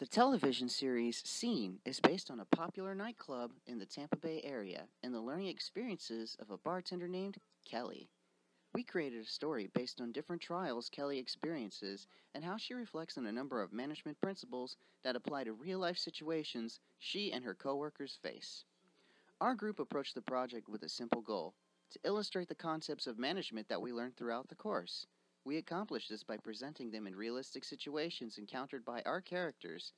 The television series Scene is based on a popular nightclub in the Tampa Bay area and the learning experiences of a bartender named Kelly. We created a story based on different trials Kelly experiences and how she reflects on a number of management principles that apply to real life situations she and her coworkers face. Our group approached the project with a simple goal to illustrate the concepts of management that we learned throughout the course. We accomplished this by presenting them in realistic situations encountered by our characters,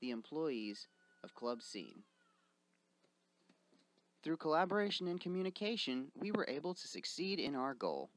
the employees of Club Scene. Through collaboration and communication, we were able to succeed in our goal.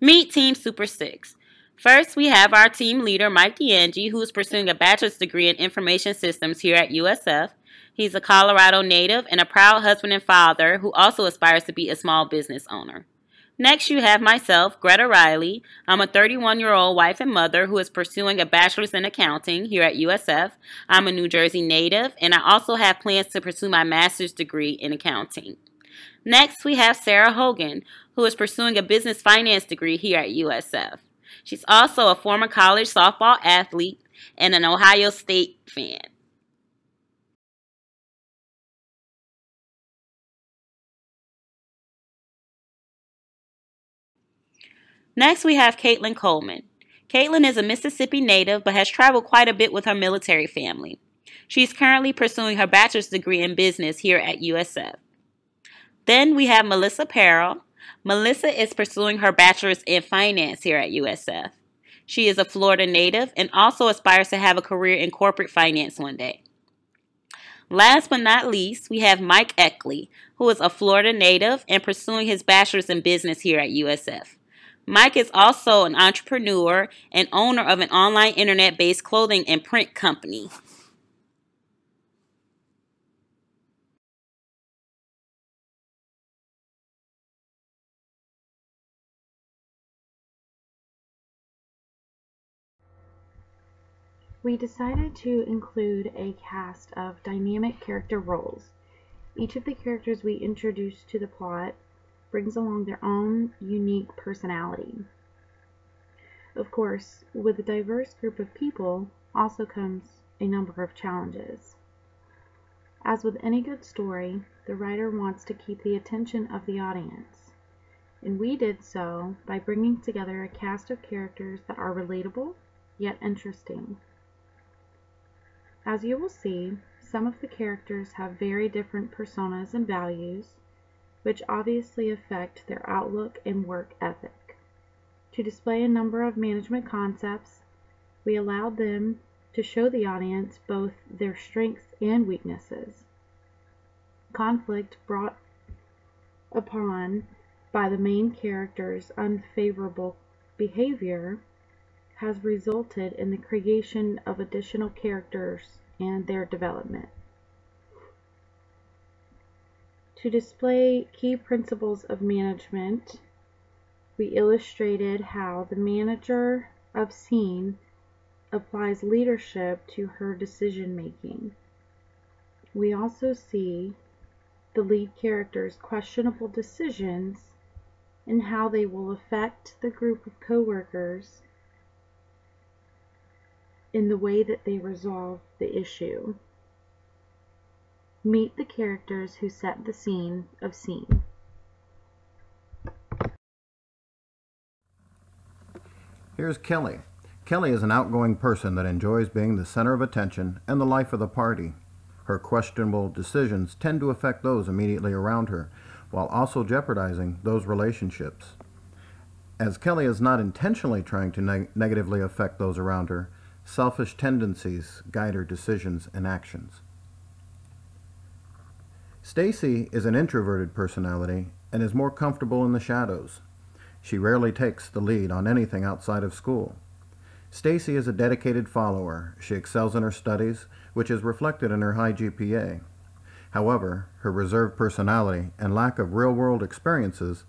Meet Team Super 6. First, we have our team leader, Mike DeAngie, who is pursuing a bachelor's degree in information systems here at USF. He's a Colorado native and a proud husband and father who also aspires to be a small business owner. Next, you have myself, Greta Riley. I'm a 31 year old wife and mother who is pursuing a bachelor's in accounting here at USF. I'm a New Jersey native, and I also have plans to pursue my master's degree in accounting. Next, we have Sarah Hogan, who is pursuing a business finance degree here at USF. She's also a former college softball athlete and an Ohio State fan. Next, we have Caitlin Coleman. Caitlin is a Mississippi native but has traveled quite a bit with her military family. She's currently pursuing her bachelor's degree in business here at USF. Then we have Melissa Perrell. Melissa is pursuing her bachelor's in finance here at USF. She is a Florida native and also aspires to have a career in corporate finance one day. Last but not least, we have Mike Eckley, who is a Florida native and pursuing his bachelor's in business here at USF. Mike is also an entrepreneur and owner of an online internet based clothing and print company. We decided to include a cast of dynamic character roles. Each of the characters we introduce to the plot brings along their own unique personality. Of course, with a diverse group of people also comes a number of challenges. As with any good story, the writer wants to keep the attention of the audience, and we did so by bringing together a cast of characters that are relatable yet interesting. As you will see, some of the characters have very different personas and values, which obviously affect their outlook and work ethic. To display a number of management concepts, we allowed them to show the audience both their strengths and weaknesses. Conflict brought upon by the main character's unfavorable behavior has resulted in the creation of additional characters and their development. To display key principles of management, we illustrated how the manager of scene applies leadership to her decision making. We also see the lead character's questionable decisions and how they will affect the group of coworkers in the way that they resolve the issue. Meet the characters who set the scene of scene. Here's Kelly. Kelly is an outgoing person that enjoys being the center of attention and the life of the party. Her questionable decisions tend to affect those immediately around her, while also jeopardizing those relationships. As Kelly is not intentionally trying to neg negatively affect those around her, Selfish tendencies guide her decisions and actions. Stacy is an introverted personality and is more comfortable in the shadows. She rarely takes the lead on anything outside of school. Stacy is a dedicated follower. She excels in her studies, which is reflected in her high GPA. However, her reserved personality and lack of real-world experiences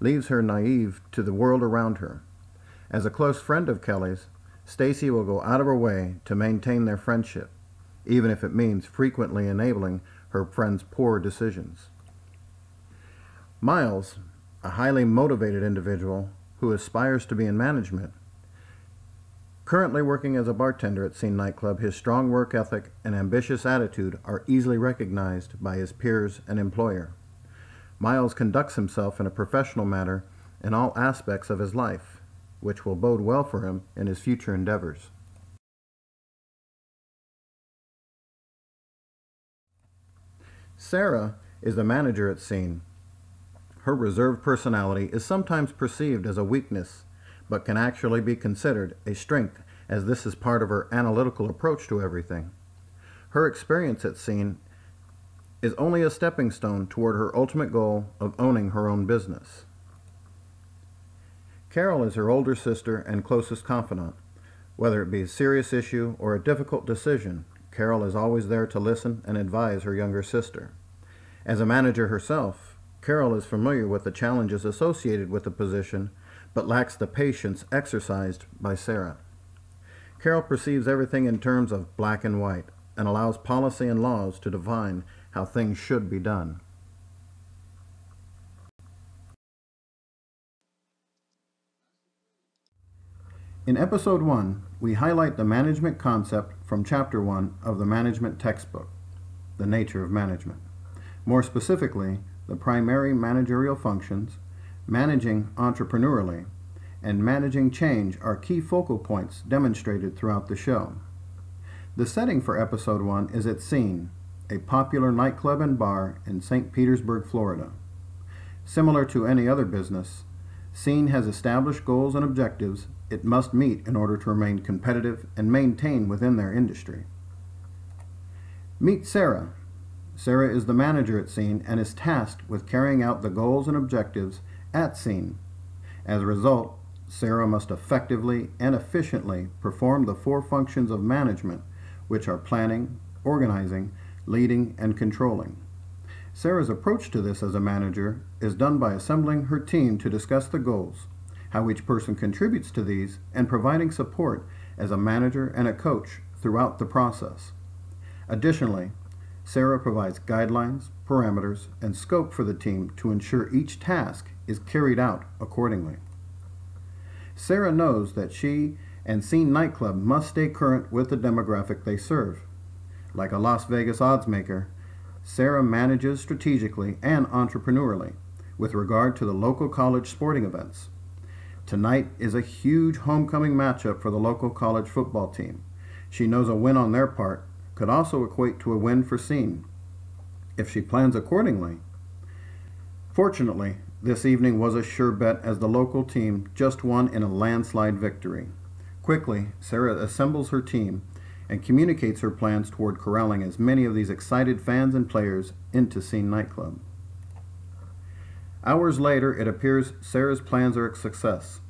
leaves her naive to the world around her. As a close friend of Kelly's, Stacy will go out of her way to maintain their friendship, even if it means frequently enabling her friend's poor decisions. Miles, a highly motivated individual who aspires to be in management, Currently working as a bartender at Scene Nightclub, his strong work ethic and ambitious attitude are easily recognized by his peers and employer. Miles conducts himself in a professional manner in all aspects of his life, which will bode well for him in his future endeavors. Sarah is the manager at Scene. Her reserved personality is sometimes perceived as a weakness but can actually be considered a strength as this is part of her analytical approach to everything. Her experience at Scene is only a stepping stone toward her ultimate goal of owning her own business. Carol is her older sister and closest confidant. Whether it be a serious issue or a difficult decision, Carol is always there to listen and advise her younger sister. As a manager herself, Carol is familiar with the challenges associated with the position but lacks the patience exercised by Sarah. Carol perceives everything in terms of black and white and allows policy and laws to define how things should be done. In Episode 1, we highlight the management concept from Chapter 1 of the Management Textbook, The Nature of Management. More specifically, the primary managerial functions, managing entrepreneurially, and managing change are key focal points demonstrated throughout the show. The setting for episode 1 is at Scene, a popular nightclub and bar in St. Petersburg, Florida. Similar to any other business, Scene has established goals and objectives it must meet in order to remain competitive and maintain within their industry. Meet Sarah. Sarah is the manager at Scene and is tasked with carrying out the goals and objectives at Scene. As a result, Sarah must effectively and efficiently perform the four functions of management, which are planning, organizing, leading, and controlling. Sarah's approach to this as a manager is done by assembling her team to discuss the goals, how each person contributes to these, and providing support as a manager and a coach throughout the process. Additionally, Sarah provides guidelines, parameters, and scope for the team to ensure each task is carried out accordingly. Sarah knows that she and Scene Nightclub must stay current with the demographic they serve. Like a Las Vegas odds maker, Sarah manages strategically and entrepreneurially with regard to the local college sporting events. Tonight is a huge homecoming matchup for the local college football team. She knows a win on their part could also equate to a win for Scene. If she plans accordingly, fortunately, this evening was a sure bet as the local team just won in a landslide victory. Quickly, Sarah assembles her team and communicates her plans toward corralling as many of these excited fans and players into Scene Nightclub. Hours later, it appears Sarah's plans are a success.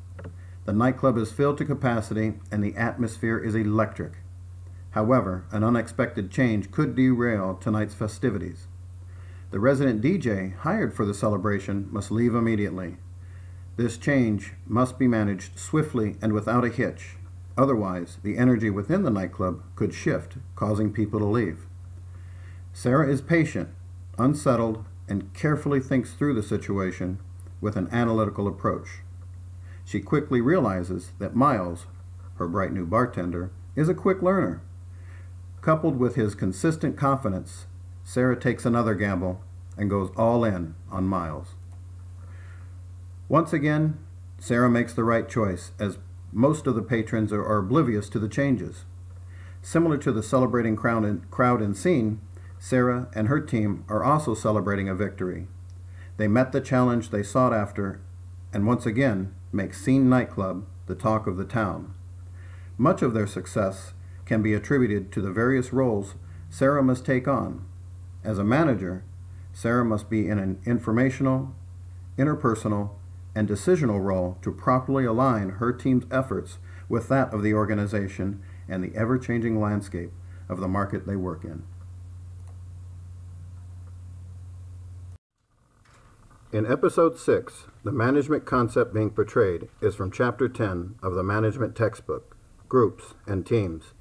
The nightclub is filled to capacity and the atmosphere is electric. However, an unexpected change could derail tonight's festivities. The resident DJ hired for the celebration must leave immediately. This change must be managed swiftly and without a hitch. Otherwise, the energy within the nightclub could shift, causing people to leave. Sarah is patient, unsettled, and carefully thinks through the situation with an analytical approach. She quickly realizes that Miles, her bright new bartender, is a quick learner. Coupled with his consistent confidence, Sarah takes another gamble and goes all in on Miles. Once again, Sarah makes the right choice, as most of the patrons are, are oblivious to the changes. Similar to the celebrating crowd and, crowd and scene, Sarah and her team are also celebrating a victory. They met the challenge they sought after, and once again make Scene Nightclub the talk of the town. Much of their success can be attributed to the various roles Sarah must take on, as a manager, Sarah must be in an informational, interpersonal, and decisional role to properly align her team's efforts with that of the organization and the ever changing landscape of the market they work in. In episode 6, the management concept being portrayed is from chapter 10 of the management textbook, Groups and Teams.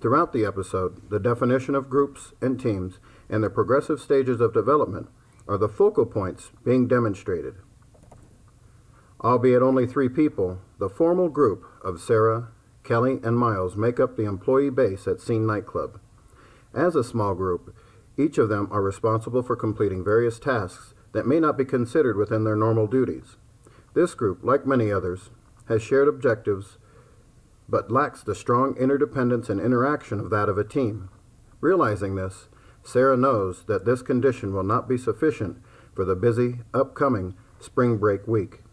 Throughout the episode, the definition of groups and teams and their progressive stages of development are the focal points being demonstrated. Albeit only three people, the formal group of Sarah, Kelly, and Miles make up the employee base at Scene Nightclub. As a small group, each of them are responsible for completing various tasks that may not be considered within their normal duties. This group, like many others, has shared objectives but lacks the strong interdependence and interaction of that of a team. Realizing this, Sarah knows that this condition will not be sufficient for the busy, upcoming spring break week.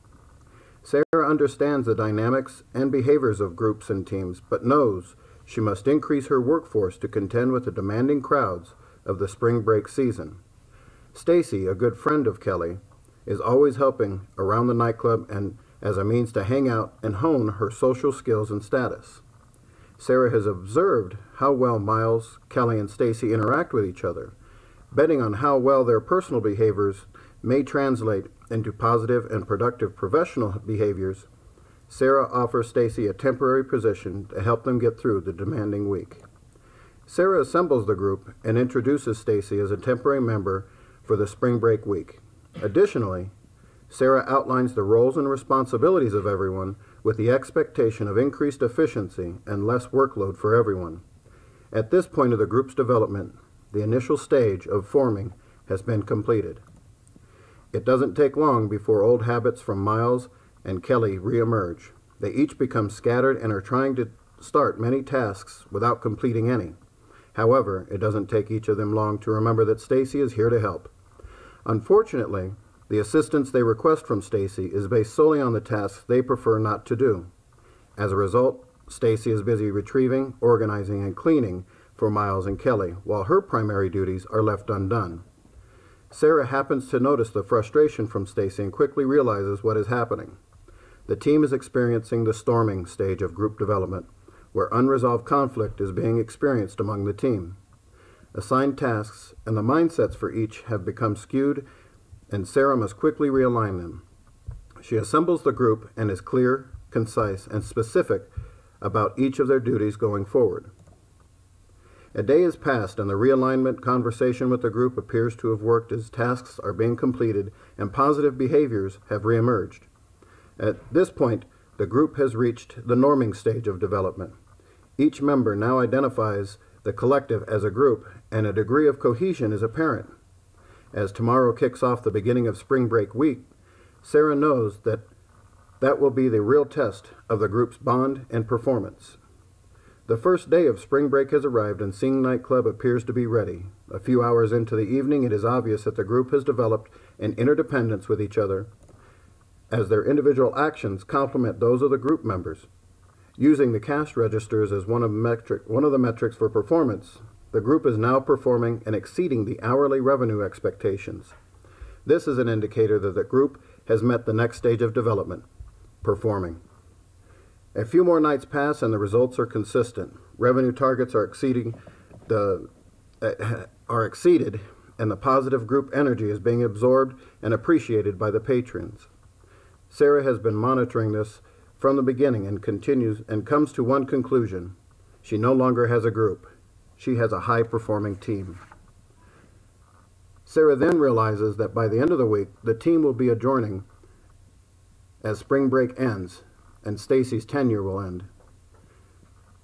Sarah understands the dynamics and behaviors of groups and teams, but knows she must increase her workforce to contend with the demanding crowds of the spring break season. Stacy, a good friend of Kelly, is always helping around the nightclub and as a means to hang out and hone her social skills and status. Sarah has observed how well Miles, Kelly, and Stacy interact with each other, betting on how well their personal behaviors may translate into positive and productive professional behaviors. Sarah offers Stacy a temporary position to help them get through the demanding week. Sarah assembles the group and introduces Stacy as a temporary member for the spring break week. Additionally, Sarah outlines the roles and responsibilities of everyone with the expectation of increased efficiency and less workload for everyone. At this point of the group's development, the initial stage of forming has been completed. It doesn't take long before old habits from Miles and Kelly reemerge. They each become scattered and are trying to start many tasks without completing any. However, it doesn't take each of them long to remember that Stacy is here to help. Unfortunately, the assistance they request from Stacy is based solely on the tasks they prefer not to do. As a result, Stacy is busy retrieving, organizing, and cleaning for Miles and Kelly, while her primary duties are left undone. Sarah happens to notice the frustration from Stacy and quickly realizes what is happening. The team is experiencing the storming stage of group development, where unresolved conflict is being experienced among the team. Assigned tasks and the mindsets for each have become skewed and Sarah must quickly realign them. She assembles the group and is clear, concise, and specific about each of their duties going forward. A day has passed, and the realignment conversation with the group appears to have worked as tasks are being completed and positive behaviors have reemerged. At this point, the group has reached the norming stage of development. Each member now identifies the collective as a group, and a degree of cohesion is apparent. As tomorrow kicks off the beginning of spring break week, Sarah knows that that will be the real test of the group's bond and performance. The first day of spring break has arrived and Scene Nightclub appears to be ready. A few hours into the evening, it is obvious that the group has developed an interdependence with each other as their individual actions complement those of the group members. Using the cash registers as one of, metric, one of the metrics for performance, the group is now performing and exceeding the hourly revenue expectations. This is an indicator that the group has met the next stage of development, performing. A few more nights pass and the results are consistent. Revenue targets are exceeding the uh, are exceeded and the positive group energy is being absorbed and appreciated by the patrons. Sarah has been monitoring this from the beginning and continues and comes to one conclusion. She no longer has a group she has a high performing team. Sarah then realizes that by the end of the week, the team will be adjourning as spring break ends and Stacy's tenure will end.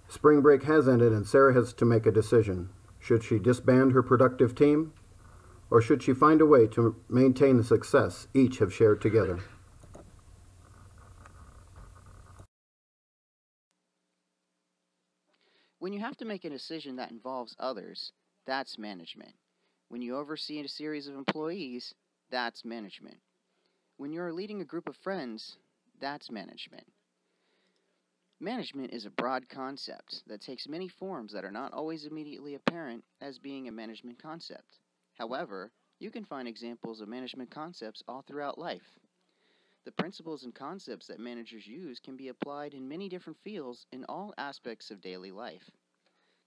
Spring break has ended and Sarah has to make a decision. Should she disband her productive team or should she find a way to maintain the success each have shared together? When you have to make a decision that involves others, that's management. When you oversee a series of employees, that's management. When you're leading a group of friends, that's management. Management is a broad concept that takes many forms that are not always immediately apparent as being a management concept. However, you can find examples of management concepts all throughout life. The principles and concepts that managers use can be applied in many different fields in all aspects of daily life.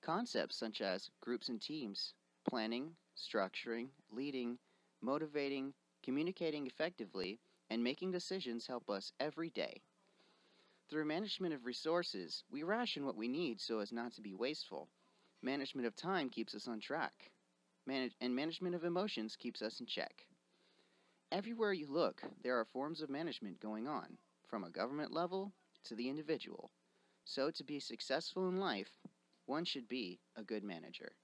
Concepts such as groups and teams, planning, structuring, leading, motivating, communicating effectively, and making decisions help us every day. Through management of resources, we ration what we need so as not to be wasteful. Management of time keeps us on track. Manage- and management of emotions keeps us in check. Everywhere you look, there are forms of management going on, from a government level to the individual. So, to be successful in life, one should be a good manager.